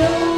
know